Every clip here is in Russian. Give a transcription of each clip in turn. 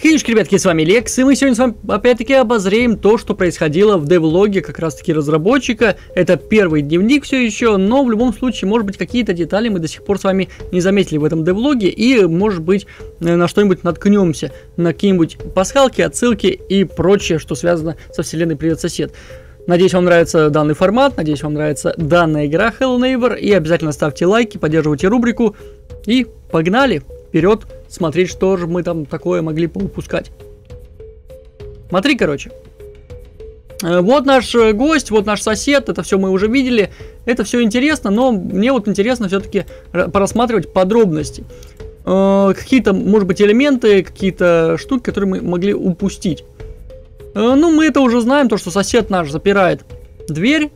Хейшки, ребятки, с вами Лекс, и мы сегодня с вами опять-таки обозреем то, что происходило в девлоге как раз-таки разработчика. Это первый дневник все еще, но в любом случае, может быть, какие-то детали мы до сих пор с вами не заметили в этом девлоге, и, может быть, э, на что-нибудь наткнемся, на какие-нибудь пасхалки, отсылки и прочее, что связано со вселенной Привет Сосед. Надеюсь, вам нравится данный формат, надеюсь, вам нравится данная игра Hello Neighbor, и обязательно ставьте лайки, поддерживайте рубрику, и погнали! Вперед смотреть, что же мы там такое могли поупускать. Смотри, короче. Э, вот наш э, гость, вот наш сосед, это все мы уже видели. Это все интересно, но мне вот интересно все-таки просматривать подробности. Э, какие-то, может быть, элементы, какие-то штуки, которые мы могли упустить. Ну, мы это уже знаем, то, что сосед наш запирает дверь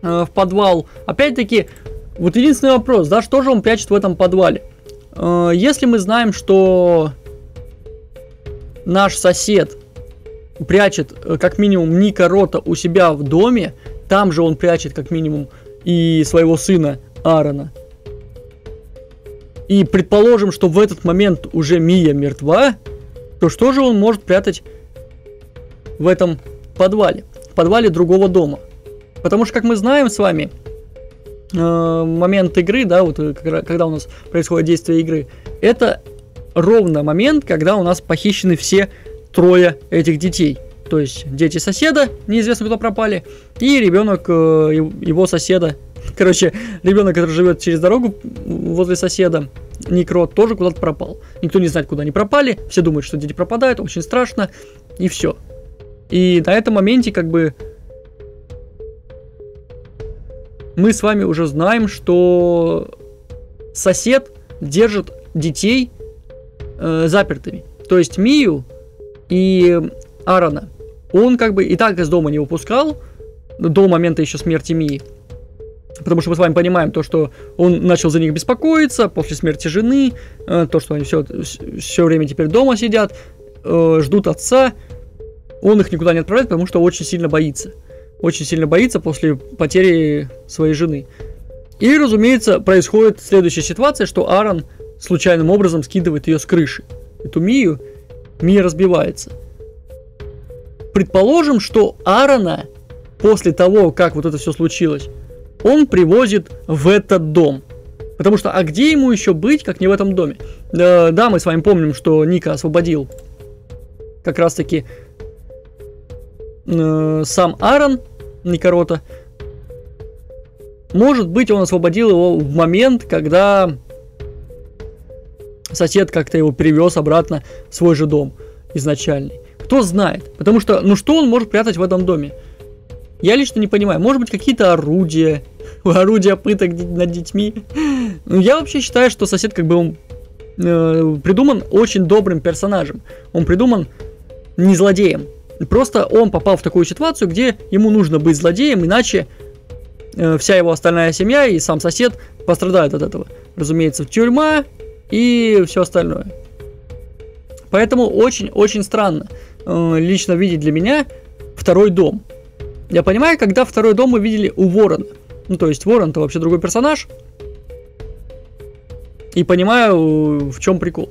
в подвал. Опять-таки, вот единственный вопрос, да, что же он прячет в этом подвале? Э, если мы знаем, что наш сосед прячет э, как минимум Ника Рота у себя в доме, там же он прячет как минимум и своего сына Аарона. И предположим, что в этот момент уже Мия мертва, то что же он может прятать в этом подвале? В подвале другого дома. Потому что, как мы знаем с вами, момент игры, да, вот э, когда у нас происходит действие игры, это ровно момент, когда у нас похищены все трое этих детей. То есть дети соседа, неизвестно куда пропали, и ребенок э, его соседа. Короче, ребенок, который живет через дорогу возле соседа, Никрот, тоже куда-то пропал. Никто не знает, куда они пропали, все думают, что дети пропадают, очень страшно, и все. И на этом моменте, как бы, мы с вами уже знаем, что сосед держит детей э, запертыми. То есть Мию и Аарона он как бы и так из дома не выпускал до момента еще смерти Мии. Потому что мы с вами понимаем то, что он начал за них беспокоиться после смерти жены, э, то, что они все, все время теперь дома сидят, э, ждут отца. Он их никуда не отправляет, потому что очень сильно боится очень сильно боится после потери своей жены. И, разумеется, происходит следующая ситуация, что Аарон случайным образом скидывает ее с крыши. Эту Мию, Мия разбивается. Предположим, что Аарона после того, как вот это все случилось, он привозит в этот дом. Потому что, а где ему еще быть, как не в этом доме? Да, да мы с вами помним, что Ника освободил как раз таки э, сам Аарон, Никорота. Может быть, он освободил его в момент, когда сосед как-то его привез обратно в свой же дом изначальный. Кто знает. Потому что, ну что он может прятать в этом доме? Я лично не понимаю. Может быть, какие-то орудия. Орудия пыток над детьми. Ну, я вообще считаю, что сосед как бы он э, придуман очень добрым персонажем. Он придуман не злодеем. Просто он попал в такую ситуацию, где ему нужно быть злодеем, иначе э, вся его остальная семья и сам сосед пострадают от этого. Разумеется, тюрьма и все остальное. Поэтому очень-очень странно э, лично видеть для меня второй дом. Я понимаю, когда второй дом мы видели у Ворона. Ну, то есть Ворон это вообще другой персонаж. И понимаю, в чем прикол.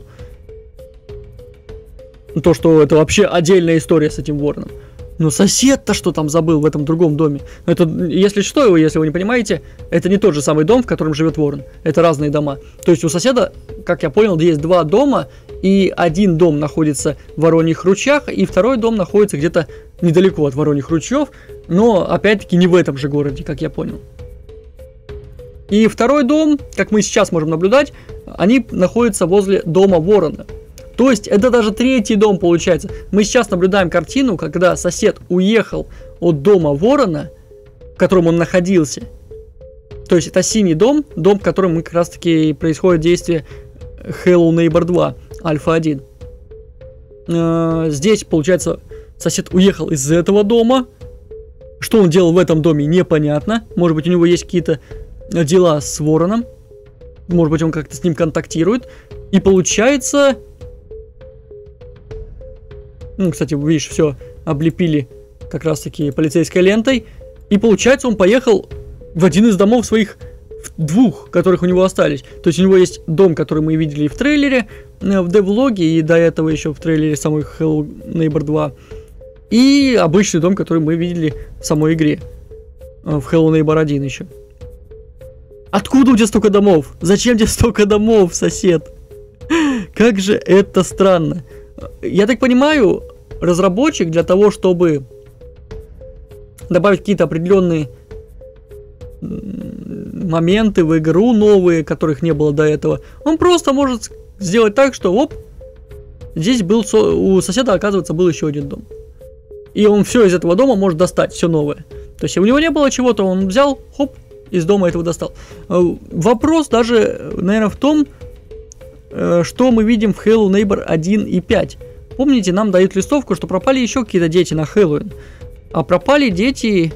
Ну, то, что это вообще отдельная история с этим вороном. Но сосед-то что там забыл в этом другом доме? Это, если что, если вы не понимаете, это не тот же самый дом, в котором живет ворон. Это разные дома. То есть у соседа, как я понял, есть два дома, и один дом находится в Вороньих ручьях, и второй дом находится где-то недалеко от Вороньих ручьев, но опять-таки не в этом же городе, как я понял. И второй дом, как мы сейчас можем наблюдать, они находятся возле дома ворона. То есть это даже третий дом получается. Мы сейчас наблюдаем картину, когда сосед уехал от дома ворона, в котором он находился. То есть это синий дом, дом, в котором как раз таки происходит действие Hello Neighbor 2, Альфа 1. Э, здесь, получается, сосед уехал из этого дома. Что он делал в этом доме, непонятно. Может быть, у него есть какие-то дела с вороном. Может быть, он как-то с ним контактирует. И получается, ну, кстати, видишь, все облепили как раз таки полицейской лентой. И получается, он поехал в один из домов своих двух, которых у него остались. То есть у него есть дом, который мы видели в трейлере, э, в девлоге, и до этого еще в трейлере самой Hello Neighbor 2. И обычный дом, который мы видели в самой игре. Э, в Hello Neighbor 1 еще. Откуда у тебя столько домов? Зачем тебе столько домов, сосед? Как же это странно. Я так понимаю, разработчик для того, чтобы добавить какие-то определенные моменты в игру новые, которых не было до этого, он просто может сделать так, что оп, здесь был со- у соседа, оказывается, был еще один дом. И он все из этого дома может достать, все новое. То есть у него не было чего-то, он взял, хоп, из дома этого достал. Э, вопрос даже, наверное, в том, что мы видим в Hello Neighbor 1 и 5. Помните, нам дают листовку, что пропали еще какие-то дети на Хэллоуин. А пропали дети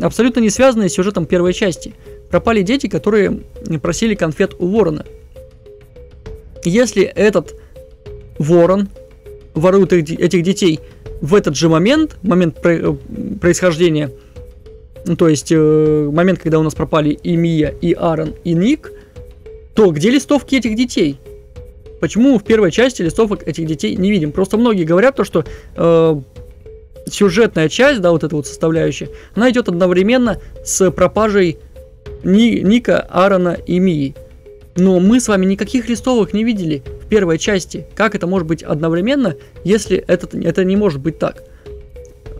абсолютно не связанные с сюжетом первой части. Пропали дети, которые просили конфет у ворона. Если этот ворон ворует этих детей в этот же момент, момент э, происхождения, то есть э, момент, когда у нас пропали и Мия, и Аарон, и Ник, то где листовки этих детей? Почему в первой части листовок этих детей не видим? Просто многие говорят то, что э, сюжетная часть, да, вот эта вот составляющая, она идет одновременно с пропажей Ни, Ника, Аарона и Мии. Но мы с вами никаких листовок не видели в первой части. Как это может быть одновременно, если это, это не может быть так?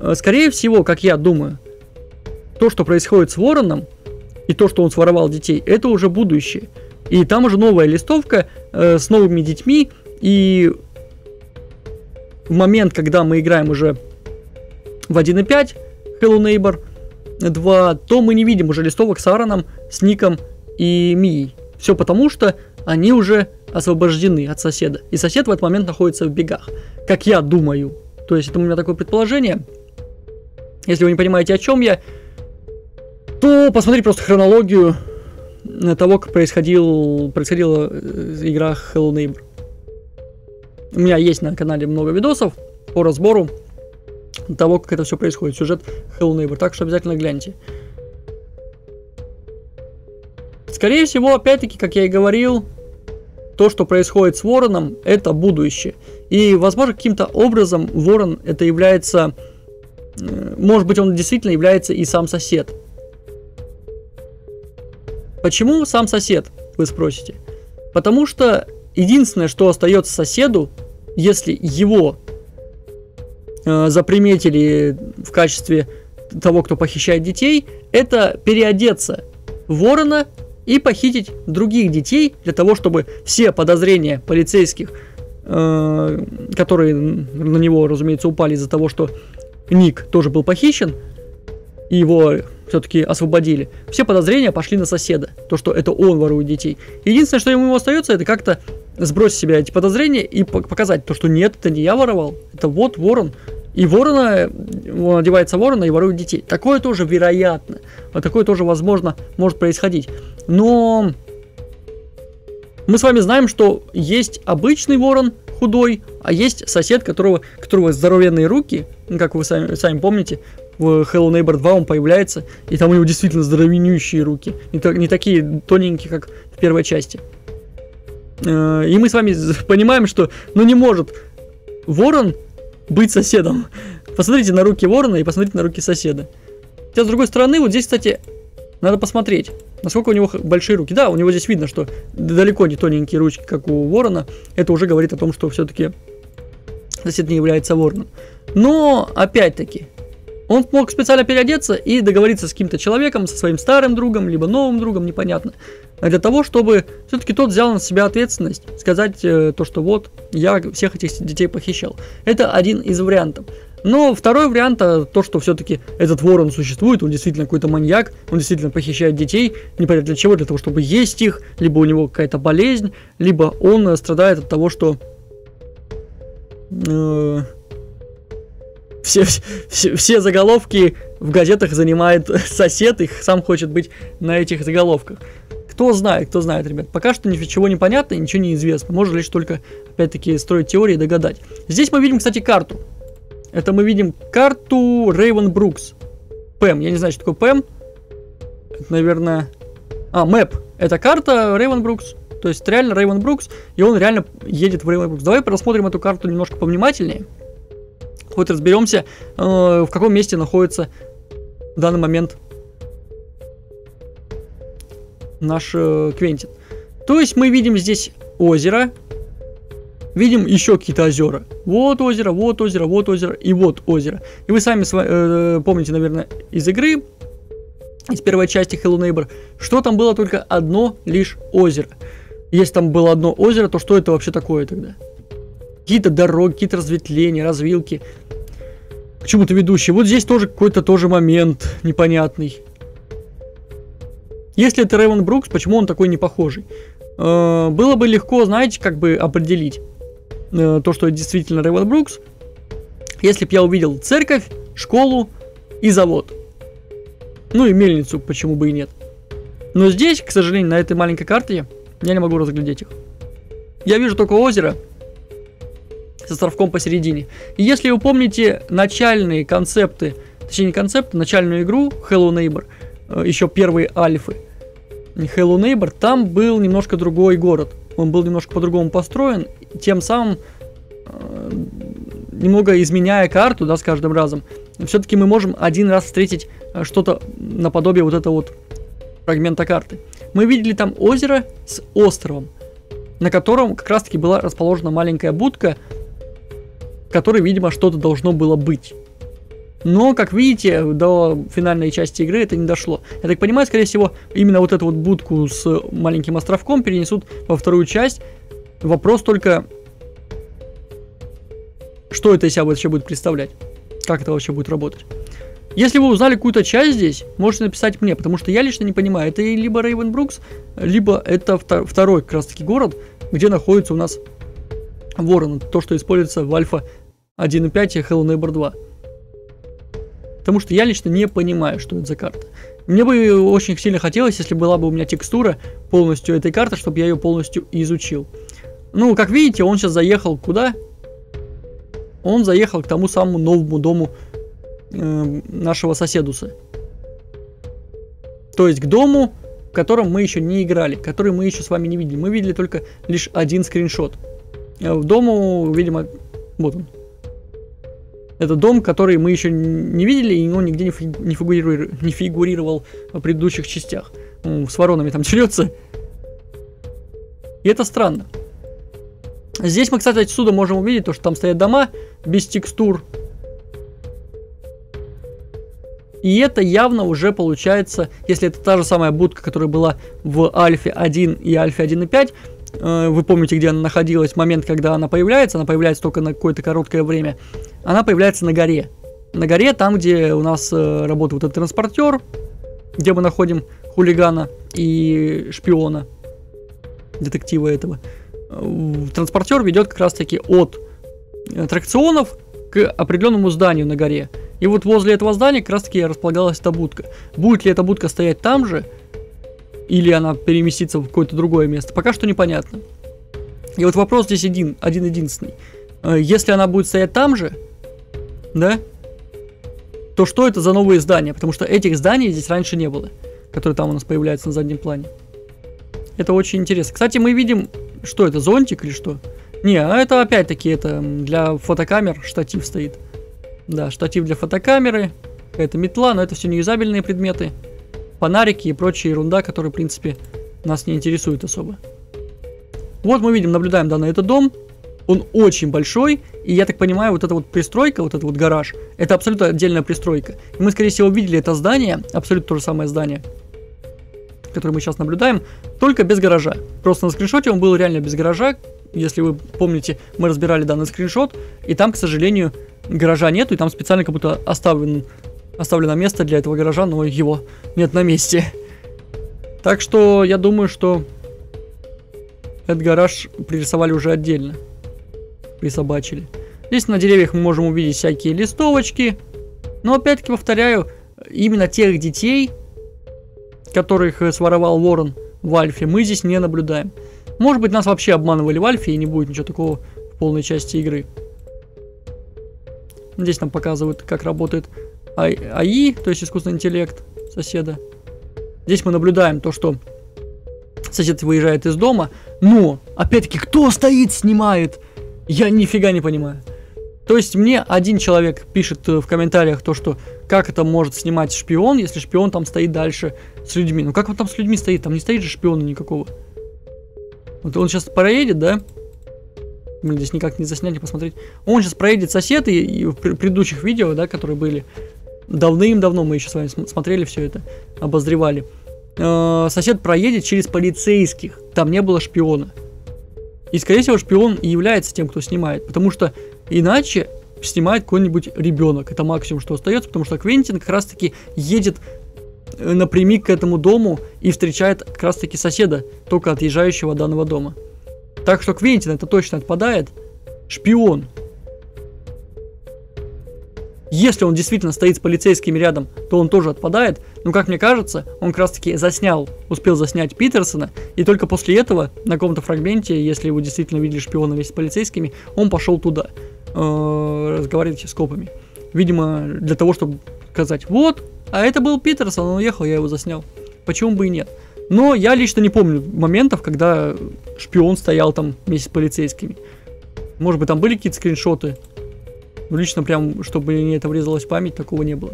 Э, скорее всего, как я думаю, то, что происходит с Вороном, и то, что он своровал детей, это уже будущее. И там уже новая листовка э, с новыми детьми, и в момент, когда мы играем уже в 1.5 Hello Neighbor 2, то мы не видим уже листовок с Аароном, с Ником и Мией. Все потому, что они уже освобождены от соседа. И сосед в этот момент находится в бегах. Как я думаю. То есть это у меня такое предположение. Если вы не понимаете, о чем я, то посмотрите просто хронологию того, как происходил, происходила э, игра Hello Neighbor. У меня есть на канале много видосов по разбору того, как это все происходит, сюжет Hello Neighbor, так что обязательно гляньте. Скорее всего, опять-таки, как я и говорил, то, что происходит с Вороном, это будущее. И, возможно, каким-то образом Ворон это является, э, может быть, он действительно является и сам сосед. Почему сам сосед, вы спросите? Потому что единственное, что остается соседу, если его э, заприметили в качестве того, кто похищает детей, это переодеться в ворона и похитить других детей для того, чтобы все подозрения полицейских, э, которые на него, разумеется, упали из-за того, что Ник тоже был похищен, и его все-таки освободили, все подозрения пошли на соседа, то, что это он ворует детей. Единственное, что ему остается, это как-то сбросить себя эти подозрения и показать то, что нет, это не я воровал, это вот ворон, и ворона, он одевается ворона и ворует детей. Такое тоже вероятно. А такое тоже, возможно, может происходить. Но мы с вами знаем, что есть обычный ворон, худой, а есть сосед, которого, которого здоровенные руки, как вы сами, сами помните, в Hello Neighbor 2 он появляется, и там у него действительно здоровенющие руки, не, так, не такие тоненькие, как в первой части. Э, и мы с вами понимаем, что ну не может ворон быть соседом. Посмотрите на руки ворона и посмотрите на руки соседа. Хотя, с другой стороны, вот здесь, кстати, надо посмотреть, насколько у него большие руки. Да, у него здесь видно, что далеко не тоненькие ручки, как у ворона. Это уже говорит о том, что все-таки сосед не является вороном. Но, опять-таки, он мог специально переодеться и договориться с каким-то человеком, со своим старым другом, либо новым другом, непонятно. Для того, чтобы все-таки тот взял на себя ответственность, сказать э, то, что вот, я всех этих детей похищал. Это один из вариантов. Но второй вариант, а, то, что все-таки этот ворон существует, он действительно какой-то маньяк, он действительно похищает детей, непонятно для чего, для того, чтобы есть их, либо у него какая-то болезнь, либо он страдает от того, что э, все, все, все заголовки в газетах занимает сосед, их сам хочет быть на этих заголовках. Кто знает, кто знает, ребят. Пока что ничего не понятно, ничего не известно. Можно лишь только, опять-таки, строить теории и догадать. Здесь мы видим, кстати, карту. Это мы видим карту Рейвен Брукс. Пэм. Я не знаю, что такое Пэм. Это, наверное, А, мэп. Это карта Рейвенбрукс. То есть реально Рейвенбрукс, и он реально едет в Рейвенбрукс. Давай просмотрим эту карту немножко повнимательнее. Хоть разберемся, э, в каком месте находится в данный момент наш э, Квентин. То есть мы видим здесь озеро, видим еще какие-то озера. Вот озеро, вот озеро, вот озеро и вот озеро. И вы сами э, помните, наверное, из игры, из первой части Hello Neighbor, что там было только одно лишь озеро. Если там было одно озеро, то что это вообще такое тогда? Какие-то дороги, какие-то разветвления, развилки. К чему-то ведущие. Вот здесь тоже какой-то тоже момент непонятный. Если это Рейвен Брукс, почему он такой не похожий? Э, было бы легко, знаете, как бы определить э, то, что это действительно Рейвен Брукс, если бы я увидел церковь, школу и завод. Ну и мельницу, почему бы и нет. Но здесь, к сожалению, на этой маленькой карте я не могу разглядеть их. Я вижу только озеро с островком посередине. И если вы помните начальные концепты, точнее не концепты, начальную игру Hello Neighbor, э, еще первые альфы, Hello Neighbor, там был немножко другой город. Он был немножко по-другому построен, тем самым э, немного изменяя карту, да, с каждым разом. Все-таки мы можем один раз встретить э, что-то наподобие вот этого вот фрагмента карты мы видели там озеро с островом, на котором как раз таки была расположена маленькая будка, в которой, видимо, что-то должно было быть. Но, как видите, до финальной части игры это не дошло. Я так понимаю, скорее всего, именно вот эту вот будку с маленьким островком перенесут во вторую часть. Вопрос только, что это из себя вообще будет представлять? Как это вообще будет работать? Если вы узнали какую-то часть здесь, можете написать мне, потому что я лично не понимаю, это либо Рейвен Брукс, либо это второй как раз таки город, где находится у нас Ворон, то, что используется в Альфа 1.5 и Hello Neighbor 2. Потому что я лично не понимаю, что это за карта. Мне бы очень сильно хотелось, если была бы у меня текстура полностью этой карты, чтобы я ее полностью изучил. Ну, как видите, он сейчас заехал куда? Он заехал к тому самому новому дому э, нашего соседуса. То есть к дому, в котором мы еще не играли, который мы еще с вами не видели. Мы видели только лишь один скриншот. Э, в дому, видимо, вот он. Это дом, который мы еще не видели, и он нигде не, фигурировал, не фигурировал в предыдущих частях. Ну, с воронами там дерется. И это странно. Здесь мы, кстати, отсюда можем увидеть то, что там стоят дома без текстур, И это явно уже получается, если это та же самая будка, которая была в Альфе 1 и Альфе 1.5, э, вы помните, где она находилась, момент, когда она появляется, она появляется только на какое-то короткое время, она появляется на горе. На горе, там, где у нас э, работает этот транспортер, где мы находим хулигана и шпиона, детектива этого. Э, транспортер ведет как раз-таки от аттракционов к определенному зданию на горе. И вот возле этого здания как раз таки располагалась эта будка. Будет ли эта будка стоять там же, или она переместится в какое-то другое место, пока что непонятно. И вот вопрос здесь один, один единственный. Э, если она будет стоять там же, да, то что это за новые здания? Потому что этих зданий здесь раньше не было, которые там у нас появляются на заднем плане. Это очень интересно. Кстати, мы видим, что это, зонтик или что? Не, а это опять-таки это для фотокамер штатив стоит. Да, штатив для фотокамеры, какая-то метла, но это все неюзабельные предметы. Фонарики и прочая ерунда, которая, в принципе, нас не интересует особо. Вот мы видим, наблюдаем данный этот дом. Он очень большой, и я так понимаю, вот эта вот пристройка, вот этот вот гараж, это абсолютно отдельная пристройка. И мы, скорее всего, видели это здание, абсолютно то же самое здание, которое мы сейчас наблюдаем, только без гаража. Просто на скриншоте он был реально без гаража. Если вы помните, мы разбирали данный скриншот, и там, к сожалению, гаража нету, и там специально как будто оставлен, оставлено место для этого гаража, но его нет на месте. Так что я думаю, что этот гараж пририсовали уже отдельно. Присобачили. Здесь на деревьях мы можем увидеть всякие листовочки. Но опять-таки повторяю, именно тех детей, которых своровал Ворон в Альфе, мы здесь не наблюдаем. Может быть, нас вообще обманывали в Альфе и не будет ничего такого в полной части игры. Здесь нам показывают, как работает АИ, то есть искусственный интеллект соседа. Здесь мы наблюдаем то, что Сосед выезжает из дома, но, опять-таки, кто стоит, снимает? Я нифига не понимаю. То есть мне один человек пишет э, в комментариях то, что как это может снимать шпион, если шпион там стоит дальше с людьми. Ну как он там с людьми стоит? Там не стоит же шпиона никакого. Вот он сейчас проедет, да? Блин, здесь никак не заснять, не посмотреть. Он сейчас проедет сосед, и, и в предыдущих видео, да, которые были, давным-давно мы еще с вами смотрели все это, обозревали. Э, сосед проедет через полицейских, там не было шпиона. И, скорее всего, шпион и является тем, кто снимает, потому что иначе снимает какой-нибудь ребенок. Это максимум, что остается, потому что Квентин как раз-таки едет э, напрямик к этому дому и встречает как раз-таки соседа, только отъезжающего от данного дома. Так что Квентин это точно отпадает. Шпион. Если он действительно стоит с полицейскими рядом, то он тоже отпадает. Но, как мне кажется, он как раз таки заснял, успел заснять Питерсона, и только после этого, на каком-то фрагменте, если его действительно видели шпиона вместе с полицейскими, он пошел туда, э, разговаривать с копами. Видимо, для того, чтобы сказать, вот, а это был Питерсон, он уехал, я его заснял. Почему бы и нет? Но я лично не помню моментов, когда шпион стоял там вместе с полицейскими. Может быть, там были какие-то скриншоты. Но лично прям, чтобы мне это врезалось в память, такого не было.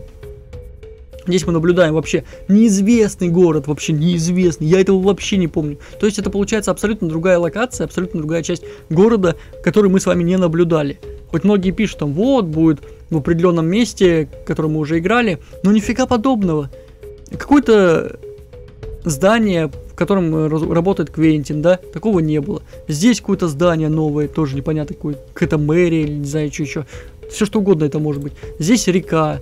Здесь мы наблюдаем вообще неизвестный город, вообще неизвестный. Я этого вообще не помню. То есть это получается абсолютно другая локация, абсолютно другая часть города, которую мы с вами не наблюдали. Хоть многие пишут там, вот, будет в определенном месте, которое мы уже играли, но нифига подобного. Какой-то здание, в котором э, работает Квентин, да, такого не было. Здесь какое-то здание новое, тоже непонятно какое, какая-то мэрия или не знаю, что еще. Все что угодно это может быть. Здесь река.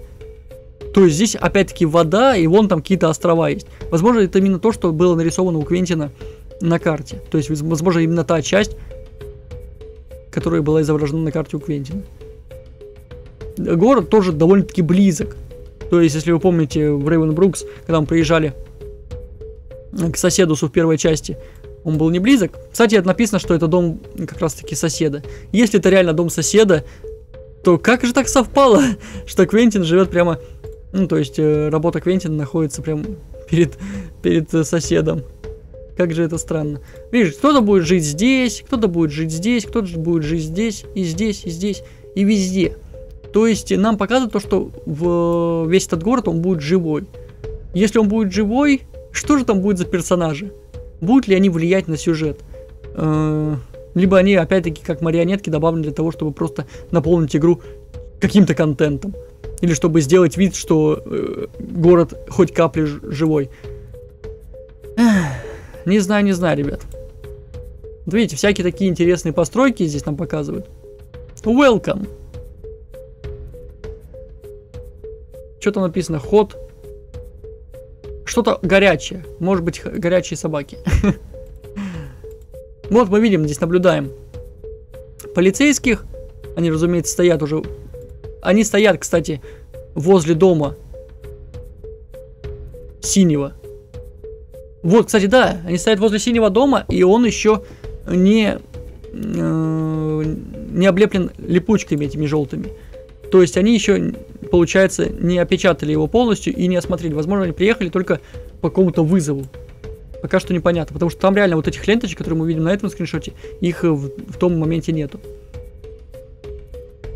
То есть здесь опять-таки вода, и вон там какие-то острова есть. Возможно, это именно то, что было нарисовано у Квентина на карте. То есть, возможно, именно та часть, которая была изображена на карте у Квентина. Город тоже довольно-таки близок. То есть, если вы помните, в Рейвен Брукс, когда мы приезжали к соседусу в первой части, он был не близок. Кстати, это написано, что это дом как раз-таки соседа. Если это реально дом соседа, то как же так совпало, что Квентин живет прямо... Ну, то есть, э, работа Квентина находится прямо перед, перед э, соседом. Как же это странно. Видишь, кто-то будет жить здесь, кто-то будет жить здесь, кто-то будет жить здесь, и здесь, и здесь, и везде. То есть нам показывают то, что в весь этот город он будет живой. Если он будет живой, что же там будет за персонажи? Будут ли они влиять на сюжет? Э, либо они, опять-таки, как марионетки добавлены для того, чтобы просто наполнить игру каким-то контентом. Или чтобы сделать вид, что э, город хоть капли живой. Не знаю, не знаю, ребят. Вот видите, всякие такие интересные постройки здесь нам показывают. Welcome. Что там написано? Ход что-то горячее. Может быть, горячие собаки. Вот мы видим, здесь наблюдаем полицейских. Они, разумеется, стоят уже... Они стоят, кстати, возле дома синего. Вот, кстати, да, они стоят возле синего дома, и он еще не, э, не облеплен липучками этими желтыми. То есть они еще, получается, не опечатали его полностью и не осмотрели. Возможно, они приехали только по какому-то вызову. Пока что непонятно, потому что там реально вот этих ленточек, которые мы видим на этом скриншоте, их в, в том моменте нету.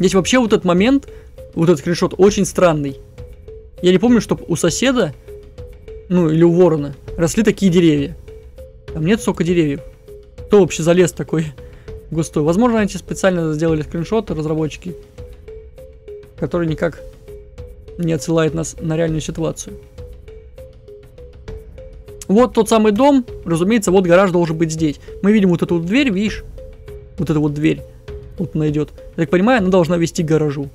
Здесь вообще вот этот момент, вот этот скриншот очень странный. Я не помню, чтобы у соседа, ну или у ворона, росли такие деревья. Там нет столько деревьев. Кто вообще залез такой густой? Возможно, они специально сделали скриншоты, разработчики, который никак не отсылает нас на реальную ситуацию. Вот тот самый дом, разумеется, вот гараж должен быть здесь. Мы видим вот эту вот дверь, видишь? Вот эту вот дверь. Вот она идет. Я так понимаю, она должна вести к гаражу.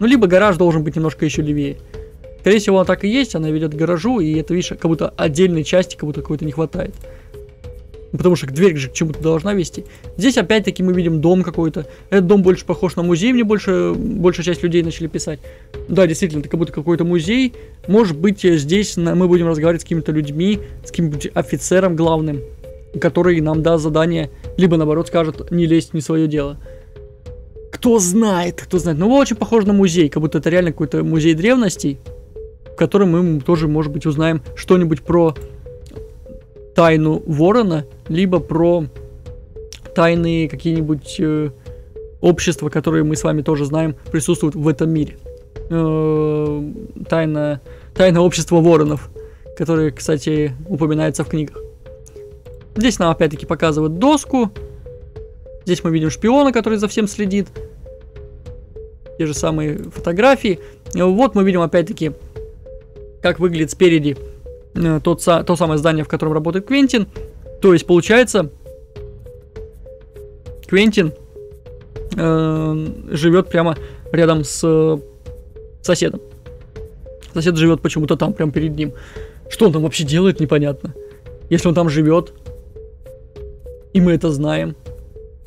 Ну, либо гараж должен быть немножко еще левее. Скорее всего, она так и есть, она ведет к гаражу, и это, видишь, как будто отдельной части, как будто какой-то не хватает. Потому что дверь же к чему-то должна вести. Здесь опять-таки мы видим дом какой-то. Этот дом больше похож на музей, мне больше, большая часть людей начали писать. Да, действительно, это как будто какой-то музей. Может быть, здесь мы будем разговаривать с какими-то людьми, с каким-нибудь офицером главным, который нам даст задание, либо наоборот скажет не лезть не свое дело. Кто знает, кто знает. Ну, очень похоже на музей, как будто это реально какой-то музей древностей, в котором мы тоже, может быть, узнаем что-нибудь про тайну Ворона, либо про тайные какие-нибудь э, общества, которые мы с вами тоже знаем, присутствуют в этом мире. Э, тайна, тайна общества воронов, которое, кстати, упоминается в книгах. Здесь нам опять-таки показывают доску. Здесь мы видим шпиона, который за всем следит. Те же самые фотографии. Вот мы видим опять-таки, как выглядит спереди тот, то самое здание, в котором работает Квентин. То есть, получается, Квентин э, живет прямо рядом с э, соседом. Сосед живет почему-то там, прямо перед ним. Что он там вообще делает, непонятно. Если он там живет, и мы это знаем,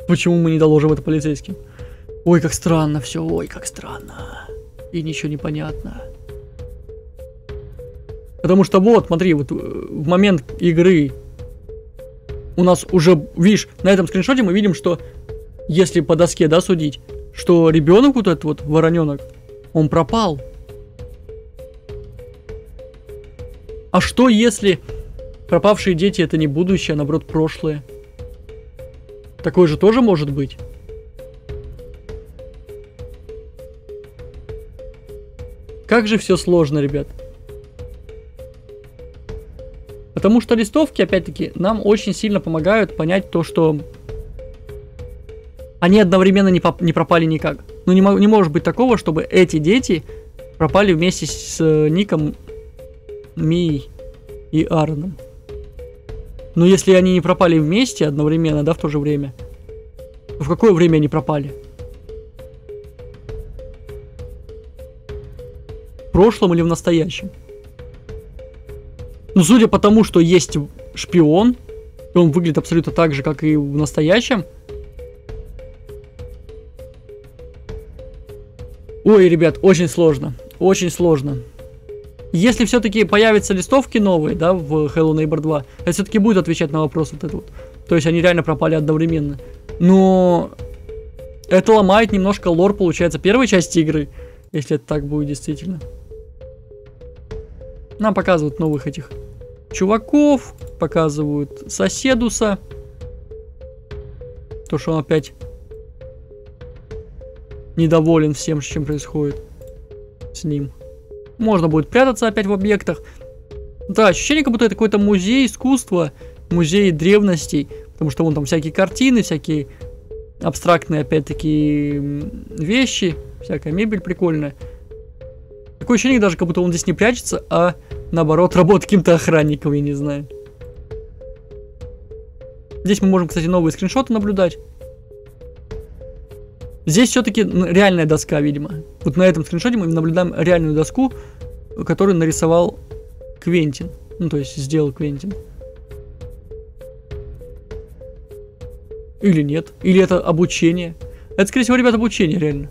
почему мы не доложим это полицейским? Ой, как странно все, ой, как странно. И ничего не понятно. Потому что вот, смотри, вот э, в момент игры у нас уже, видишь, на этом скриншоте мы видим, что если по доске, да, судить, что ребенок вот этот вот, вороненок, он пропал. А что если пропавшие дети это не будущее, а наоборот прошлое? Такое же тоже может быть. Как же все сложно, ребят. Потому что листовки, опять-таки, нам очень сильно помогают понять то, что они одновременно не, не пропали никак. Ну не, не может быть такого, чтобы эти дети пропали вместе с э, Ником, Мией и Аароном. Но если они не пропали вместе одновременно, да, в то же время, то в какое время они пропали? В прошлом или в настоящем? Ну, судя по тому, что есть шпион, и он выглядит абсолютно так же, как и в настоящем, Ой, ребят, очень сложно. Очень сложно. Если все-таки появятся листовки новые, да, в Hello Neighbor 2, это все-таки будет отвечать на вопрос вот этот вот. То есть они реально пропали одновременно. Но это ломает немножко лор, получается, первой части игры, если это так будет действительно. Нам показывают новых этих чуваков, показывают соседуса. То, что он опять недоволен всем, чем происходит с ним. Можно будет прятаться опять в объектах. Да, ощущение, как будто это какой-то музей искусства, музей древностей, потому что вон там всякие картины, всякие абстрактные, опять-таки, вещи, всякая мебель прикольная. Такое ощущение, даже как будто он здесь не прячется, а наоборот работает каким-то охранником, я не знаю. Здесь мы можем, кстати, новые скриншоты наблюдать. Здесь все-таки реальная доска, видимо. Вот на этом скриншоте мы наблюдаем реальную доску, которую нарисовал Квентин. Ну, то есть сделал Квентин. Или нет. Или это обучение. Это, скорее всего, ребят, обучение реально.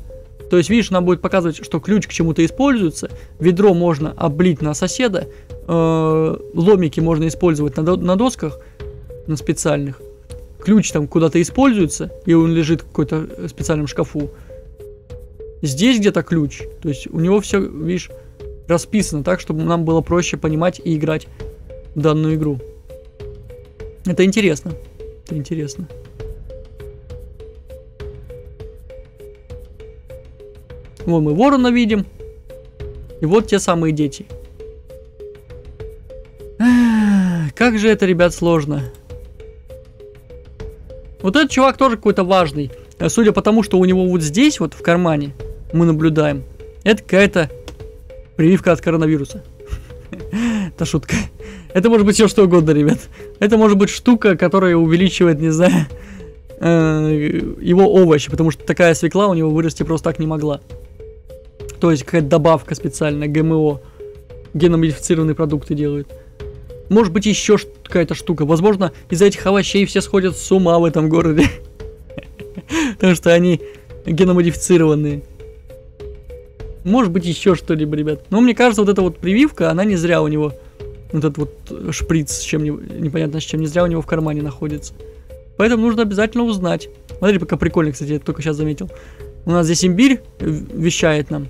То есть, видишь, нам будет показывать, что ключ к чему-то используется, ведро можно облить на соседа, э, ломики можно использовать на, на досках, на специальных ключ там куда-то используется, и он лежит в какой-то специальном шкафу. Здесь где-то ключ. То есть у него все, видишь, расписано так, чтобы нам было проще понимать и играть данную игру. Это интересно. Это интересно. Вот мы ворона видим. И вот те самые дети. Как же это, ребят, сложно. Вот этот чувак тоже какой-то важный. Э, судя по тому, что у него вот здесь, вот в кармане, мы наблюдаем, это какая-то прививка от коронавируса. Это шутка. Это может быть все что угодно, ребят. Это может быть штука, которая увеличивает, не знаю, э, его овощи, потому что такая свекла у него вырасти просто так не могла. То есть какая-то добавка специальная, ГМО, геномодифицированные продукты делают. Может быть, еще какая-то штука. Возможно, из-за этих овощей все сходят с ума в этом городе. Потому что они геномодифицированные. Может быть, еще что-либо, ребят. Но мне кажется, вот эта вот прививка, она не зря у него. Вот этот вот шприц, с чем непонятно с чем, не зря у него в кармане находится. Поэтому нужно обязательно узнать. Смотри, пока прикольно, кстати, я только сейчас заметил. У нас здесь имбирь вещает нам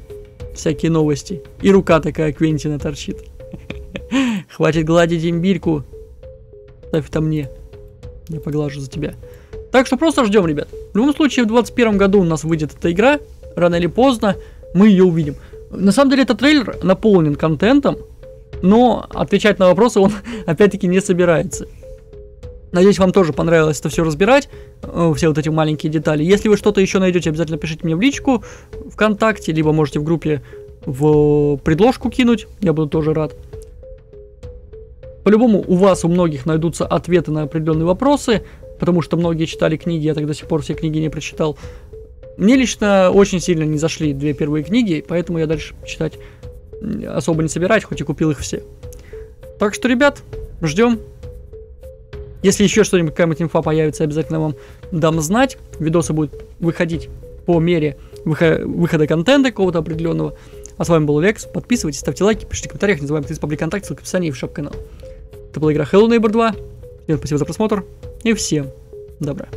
всякие новости. И рука такая Квентина торчит. Хватит гладить имбирьку. Ставь это мне. Я поглажу за тебя. Так что просто ждем, ребят. В любом случае, в 2021 году у нас выйдет эта игра. Рано или поздно мы ее увидим. На самом деле, этот трейлер наполнен контентом, но отвечать на вопросы он опять-таки не собирается. Надеюсь, вам тоже понравилось это все разбирать, э, все вот эти маленькие детали. Если вы что-то еще найдете, обязательно пишите мне в личку ВКонтакте, либо можете в группе в предложку кинуть, я буду тоже рад. По-любому у вас, у многих найдутся ответы на определенные вопросы, потому что многие читали книги, я так до сих пор все книги не прочитал. Мне лично очень сильно не зашли две первые книги, поэтому я дальше читать особо не собираюсь, хоть и купил их все. Так что, ребят, ждем. Если еще что-нибудь, какая-нибудь инфа появится, обязательно вам дам знать. Видосы будут выходить по мере выхода контента какого-то определенного. А с вами был Лекс. Подписывайтесь, ставьте лайки, пишите в комментариях, не забывайте публик контакт, ссылка в описании и в шап-канал. Это была игра Hello Neighbor 2. Всем спасибо за просмотр и всем добра.